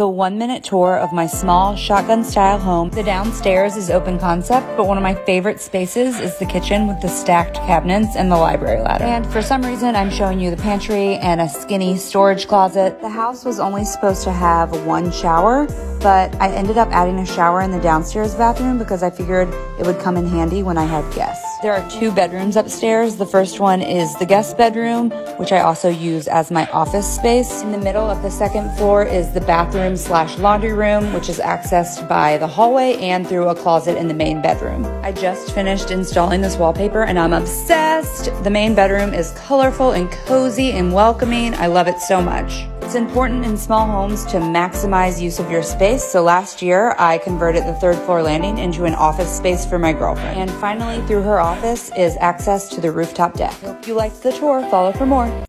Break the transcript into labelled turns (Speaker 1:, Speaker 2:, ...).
Speaker 1: the one minute tour of my small shotgun style home. The downstairs is open concept, but one of my favorite spaces is the kitchen with the stacked cabinets and the library ladder. And for some reason, I'm showing you the pantry and a skinny storage closet. The house was only supposed to have one shower, but I ended up adding a shower in the downstairs bathroom because I figured it would come in handy when I had guests. There are two bedrooms upstairs. The first one is the guest bedroom, which I also use as my office space. In the middle of the second floor is the bathroom slash laundry room, which is accessed by the hallway and through a closet in the main bedroom. I just finished installing this wallpaper and I'm obsessed. The main bedroom is colorful and cozy and welcoming. I love it so much. It's important in small homes to maximize use of your space. So last year, I converted the third floor landing into an office space for my girlfriend. And finally, through her office is access to the rooftop deck. Hope you liked the tour. Follow for more.